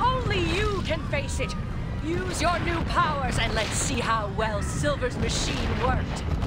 Only you can face it. Use your new powers and let's see how well Silver's machine worked.